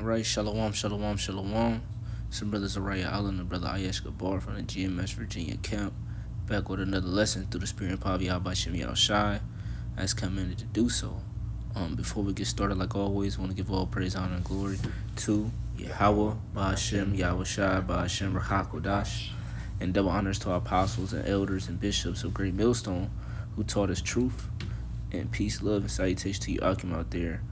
All right, shalom, shalom, shalom. Some brothers Araya Allen and brother Ayesh Gabar from the GMS Virginia camp. Back with another lesson through the spirit and power of Yahweh Shem Shai. As commanded to do so. Um, before we get started, like always, want to give all praise, honor, and glory to Yahweh, Ba'ashem, Yahweh Shai, Ba'ashem, Ruach HaKodesh, and double honors to our apostles and elders and bishops of Great Millstone who taught us truth and peace, love, and salutation to you, Akim, out there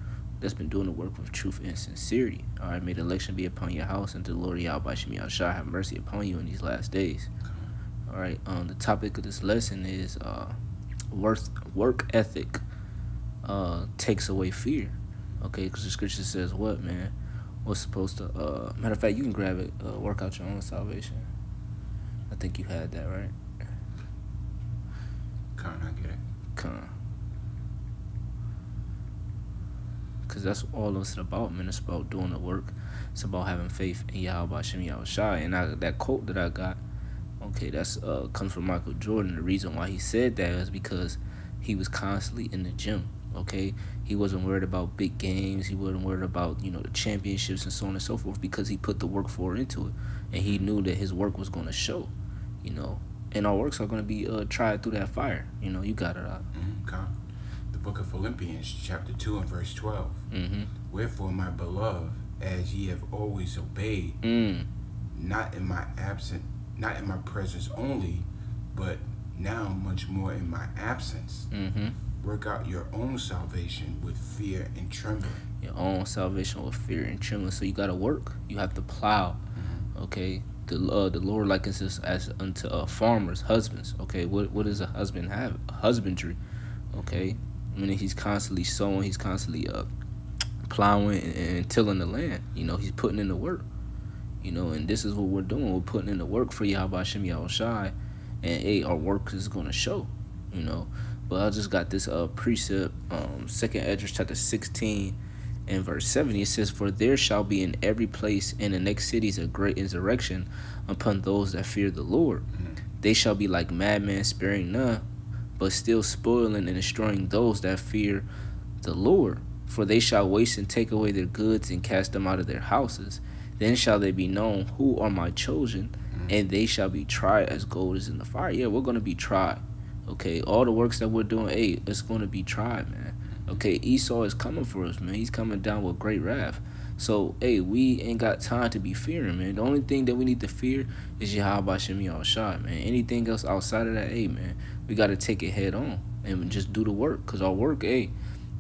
that's been doing the work with truth and sincerity. All right, may the election be upon your house, and the Lord Yahweh Shem Shai have mercy upon you in these last days. All right, um, the topic of this lesson is uh, worth work ethic uh takes away fear. Okay, because the scripture says what, man? What's supposed to? Uh, matter of fact, you can grab it. Uh, work out your own salvation. I think you had that right. Con, I get it. Con. Because that's all it's about, man. It's about doing the work. It's about having faith in Yahweh Shem Yahweh Shai. And I, that quote that I got, okay, that's uh comes from Michael Jordan. The reason why he said that is because he was constantly in the gym. Okay, he wasn't worried about big games. He wasn't worried about you know the championships and so on and so forth because he put the work for into it, and he knew that his work was going to show. You know, and our works are going to be uh, tried through that fire. You know, you got it out. Book of Philippians, chapter 2 and verse 12. Mm-hmm. Wherefore, my beloved, as ye have always obeyed, Mm. not in my absent, not in my presence only, but now much more in my absence, Mm-hmm. work out your own salvation with fear and trembling. Your own salvation with fear and trembling. So you got to work. You have to plow. Mm-hmm. Okay. The uh, the Lord likens us as unto uh, farmers, husbands. Okay. What what does a husband have? Husbandry. Okay. Meaning he's constantly sowing. He's constantly uh plowing and, and tilling the land. You know, he's putting in the work. You know, and this is what we're doing. We're putting in the work for Yahweh Shem Yahweh Shai, and hey, our work is gonna show. You know, but I just got this uh precept, um, Second Esdras chapter sixteen, and verse seventy. It says, "For there shall be in every place in the next cities a great insurrection upon those that fear the Lord. They shall be like madmen, sparing none, but still spoiling and destroying those that fear the Lord. For they shall waste and take away their goods and cast them out of their houses. Then shall they be known who are my chosen, mm-hmm. and they shall be tried as gold is in the fire. Yeah, we're gonna be tried. Okay, all the works that we're doing, hey, it's gonna be tried, man. Mm-hmm. Okay, Esau is coming for us, man. He's coming down with great wrath. So, hey, we ain't got time to be fearing, man. The only thing that we need to fear is Yahweh Shem Shai, man. Anything else outside of that, hey, man, we got to take it head on and just do the work. Cause our work, hey,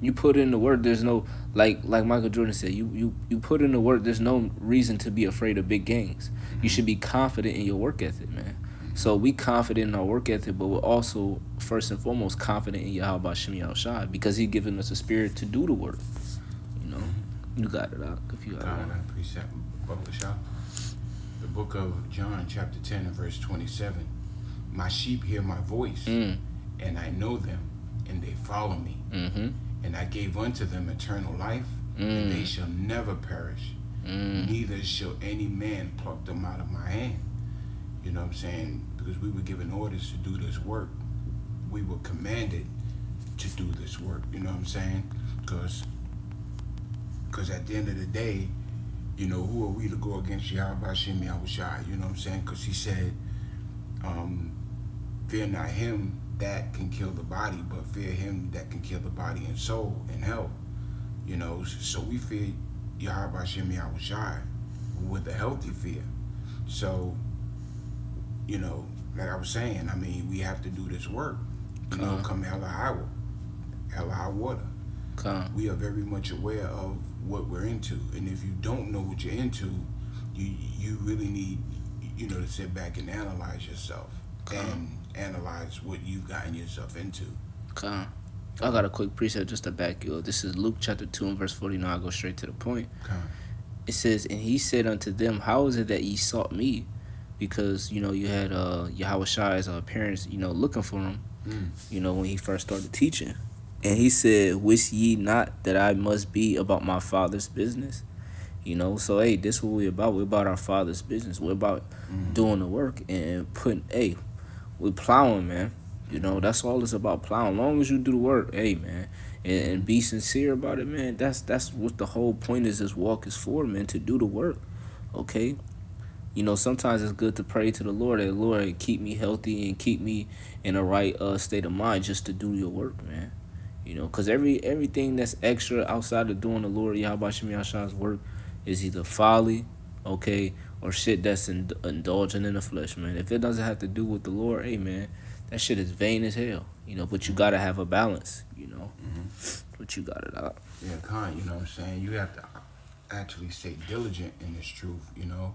you put in the work. There's no like like Michael Jordan said. You you you put in the work. There's no reason to be afraid of big games. You should be confident in your work ethic, man. So we confident in our work ethic, but we're also first and foremost confident in Yahweh Shem Shai because He's given us a spirit to do the work. You got it out. If you got it I Shah. The book of John, chapter 10 and verse 27. My sheep hear my voice, Mm, and I know them, and they follow me. mm-hmm. And I gave unto them eternal life, and they Mm, shall never perish, mm, neither shall any man pluck them out of my hand. You know what I'm saying? Because we were given orders to do this work. We were commanded to do this work. You know what I'm saying? Because because at the end of the day, you know, who are we to go against Yahweh Shem Yahweh Shai? You know what I'm saying? Because he said, um, fear not him that can kill the body, but fear him that can kill the body and soul and hell. You know, so we fear Yahweh Shem Yahweh Shai with a healthy fear. So, you know, like I was saying, I mean, we have to do this work. You know, come hell or high, wa- hell or high water. con, We are very much aware of what we're into, and if you don't know what you're into, you you really need, you know, to sit back and analyze yourself and analyze what you've gotten yourself into. con. I got a quick precept just to back you up. This is Luke chapter 2 and verse 49. I'll go straight to the point. Con. It says, And he said unto them, How is it that ye sought me? Because, you know, you had uh, Yahweh Shai's uh, parents, you know, looking for him, Mm. you know, when he first started teaching. And he said, Wish ye not that I must be about my father's business? You know, so hey, this what we about. We're about our father's business. We're about Mm. doing the work and putting hey, we plowing, man. You know, that's all it's about plowing. As long as you do the work, hey man, and, and be sincere about it, man. That's that's what the whole point is. This walk is for, man, to do the work. Okay. You know, sometimes it's good to pray to the Lord that Lord keep me healthy and keep me in the right uh, state of mind just to do your work, man. You know, cause every everything that's extra outside of doing the Lord Yahweh Shemiashah's work is either folly, okay, or shit that's in, indulging in the flesh, man. If it doesn't have to do with the Lord, hey, man, that shit is vain as hell, you know. But you Mm-hmm. gotta have a balance, you know. But you got it out. Yeah, Khan, you know what I'm saying? You have to actually stay diligent in this truth, you know?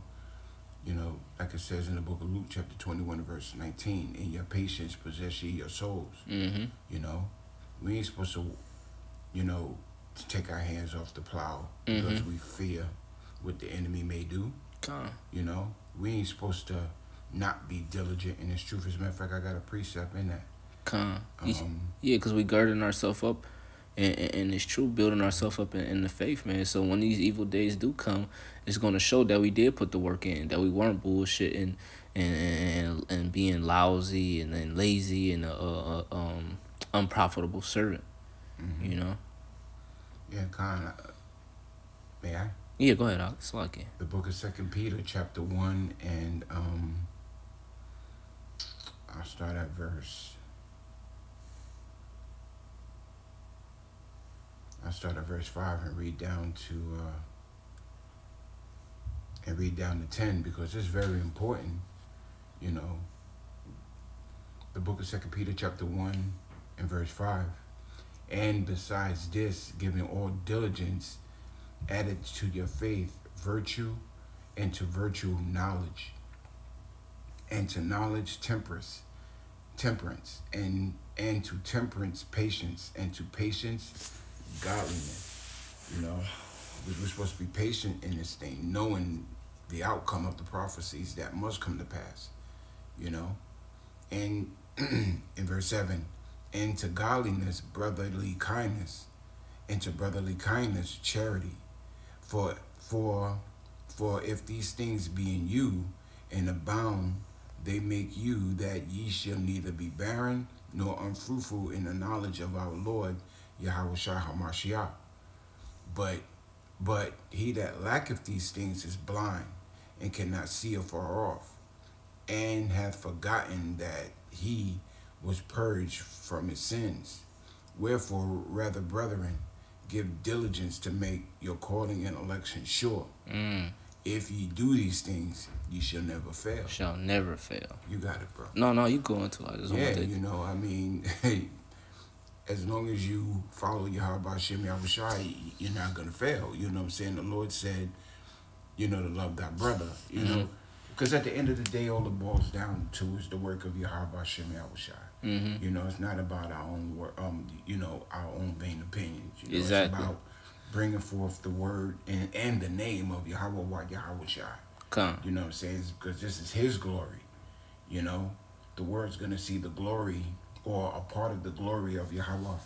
You know, like it says in the book of Luke, chapter 21, verse 19, in your patience possess ye your souls, Mm-hmm. you know? We ain't supposed to, you know, to take our hands off the plow because Mhm. we fear what the enemy may do, Come. you know? We ain't supposed to not be diligent in this truth. As a matter of fact, I got a precept in that. Come. Um, Yeah, because we girding ourselves up, and, and, and it's true, building ourselves up in, in the faith, man. So when these evil days do come, it's going to show that we did put the work in, that we weren't bullshitting and and, and being lousy and then lazy and a, a um unprofitable servant. mhm. You know. Yeah, Khan, uh, may I? Yeah, go ahead, Alex. Like it. the book of Second Peter, chapter one, and um, I'll start at verse. I'll start at verse five and read down to uh, and read down to ten because it's very important. You know. The book of Second Peter, chapter one, and verse five, and besides this, giving all diligence added to your faith virtue, and to virtue knowledge, and to knowledge temperance, temperance, and and to temperance patience, and to patience godliness. You know, we're supposed to be patient in this thing, knowing the outcome of the prophecies that must come to pass. You know, and in verse seven, and to godliness brotherly kindness, into brotherly kindness charity. For for for if these things be in you and abound, they make you that ye shall neither be barren nor unfruitful in the knowledge of our Lord Yahweh HaMashiach. But but he that lacketh these things is blind and cannot see afar off, and hath forgotten that he was purged from his sins. Wherefore, rather, brethren, give diligence to make your calling and election sure. Mm, If ye do these things, ye shall never fail. shall never fail. You got it, bro. No, no, you go into it. I just Yeah, to. you know, I mean, hey, as long as you follow Yahweh Shem Yahushai, you're not gonna fail. You know what I'm saying? The Lord said, you know, to love thy brother. You Mm-hmm. know, because at the end of the day, all it boils down to is the work of Yahweh Shem Yahushai. Mm-hmm. You know, it's not about our own work, um, you know, our own vain opinions. You know, Exactly. It's about bringing forth the word and, and the name of Yahweh Wa Yahweh Shai. Come. You know what I'm saying? It's because this is His glory. You know, the world's gonna see the glory or a part of the glory of Yahweh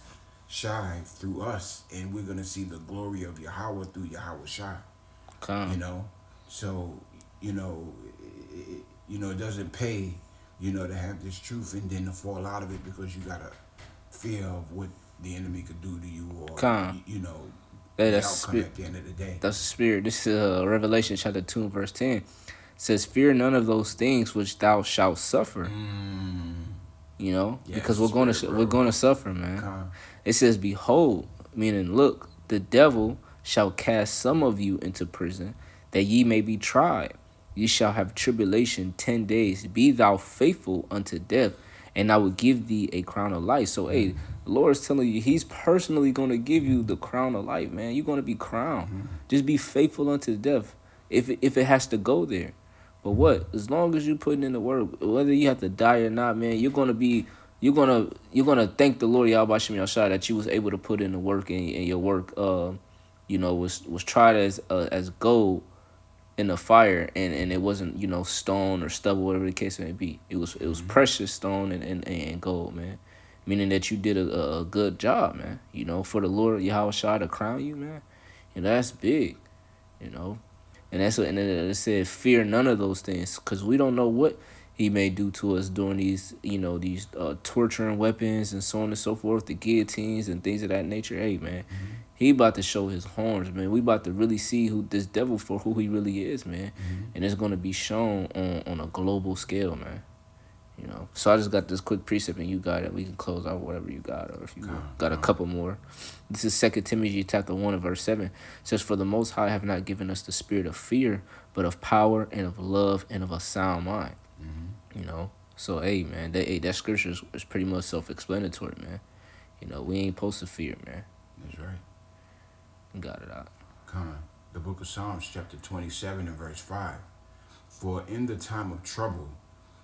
Shai through us, and we're gonna see the glory of Yahweh through Yahweh Shai. Come. You know, so you know, it- you know, it doesn't pay, you know, to have this truth and then to fall out of it because you got a fear of what the enemy could do to you or Con. you, know the that's outcome at the end of the day. That's the spirit. This is uh, Revelation chapter 2, verse 10. It says, Fear none of those things which thou shalt suffer. Mm, You know? Yeah, because we're going to we're going to suffer, man. It says, Behold, meaning, look, the devil shall cast some of you into prison, that ye may be tried. Ye shall have tribulation ten days. Be thou faithful unto death, and I will give thee a crown of life. So, hey, the Lord is telling you, He's personally going to give you the crown of life, man. You're going to be crowned. Just be faithful unto death, if it, if it has to go there. But what? As long as you're putting in the work, whether you have to die or not, man, you're gonna be you're gonna you're gonna thank the Lord Yahweh Shem Yahshua that you was able to put in the work and, and your work uh you know was was tried as uh, as gold in the fire and, and it wasn't, you know, stone or stubble, whatever the case may be. It was it was mm-hmm. precious stone and, and, and gold, man. Meaning that you did a, a good job, man. You know, for the Lord Yahweh Shah to crown you, man. And that's big, you know. And that's what, and then it said, fear none of those things, because we don't know what he may do to us during these, you know, these uh, torturing weapons and so on and so forth, the guillotines and things of that nature. Hey, man, mm-hmm. he about to show his horns, man. We about to really see who this devil for who he really is, man. Mm-hmm. And it's gonna be shown on on a global scale, man. You know, so I just got this quick precept, and you got it. We can close out whatever you got, or if you got a couple more. This is Second Timothy chapter one and verse seven. It says, "For the Most High have not given us the spirit of fear, but of power and of love and of a sound mind." Mm-hmm. You know, so hey, man, that hey, that scripture is, is pretty much self-explanatory, man. You know, we ain't supposed to fear, man. That's right. Got it out. Come on. The book of Psalms, chapter twenty-seven and verse five. For in the time of trouble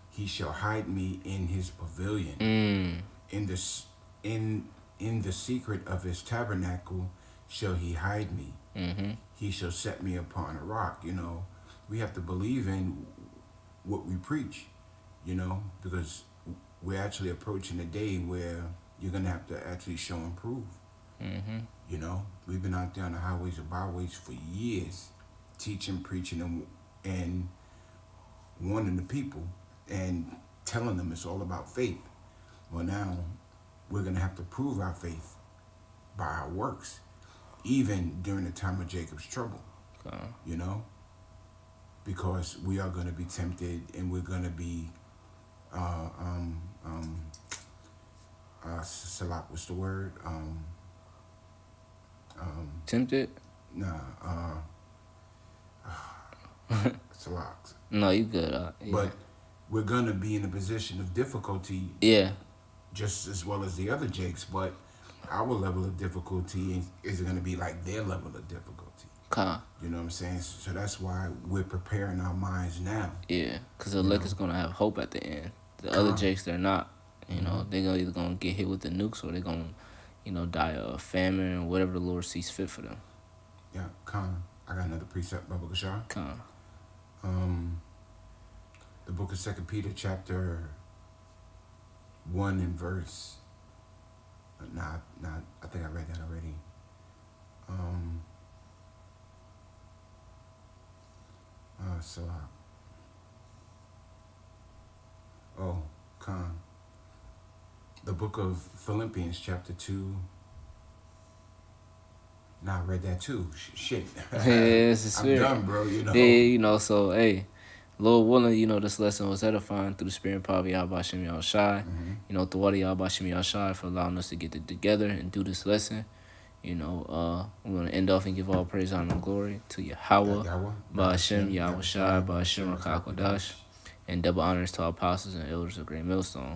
he shall hide me in his pavilion. Mm. In the in in the secret of his tabernacle shall he hide me. Mm-hmm. He shall set me upon a rock. You know, we have to believe in what we preach. You know, because we're actually approaching a day where you're gonna have to actually show and prove. Mm-hmm. You know, we've been out there on the highways and byways for years, teaching, preaching, and and warning the people and telling them it's all about faith. Well, now we're going to have to prove our faith by our works, even during the time of Jacob's trouble. Okay. You know? Because we are going to be tempted and we're going to be, uh, um, um, uh, Salak, what's the word? Um, um, tempted? Nah, uh, Salak. no, you good. Uh, yeah. But we're gonna be in a position of difficulty. Yeah. Just as well as the other Jakes, but our level of difficulty is going to be like their level of difficulty. You know what I'm saying? So that's why we're preparing our minds now. Yeah, because the liquor's going to have hope at the end. The other Jakes, they're not. You know, mm-hmm. they're either going to get hit with the nukes or they're going to, you know, die of famine or whatever the Lord sees fit for them. Yeah, Con. I got another precept, Baba Kashar. Con. Um, the book of Second Peter, chapter one and verse. Not, not. I think I read that already. Um. Uh, so. Oh, Khan. The book of Philippians, chapter two. Nah, I read that too. Shit. yeah, it's I'm done, bro. You know. Yeah, you know. So, hey. Lord willing, you know, this lesson was edifying through the spirit and power of Yahweh Shem Yahushai. Mm-hmm. You know, the water Yahweh Shem Yahushai for allowing us to get it together and do this lesson. You know, uh, we're going to end off and give all praise, honor, and glory to Yahweh, Ba'ashem, Yahushai, Ba'ashem, Ruach HaKodesh, and double honors to our apostles and elders of Great Millstone.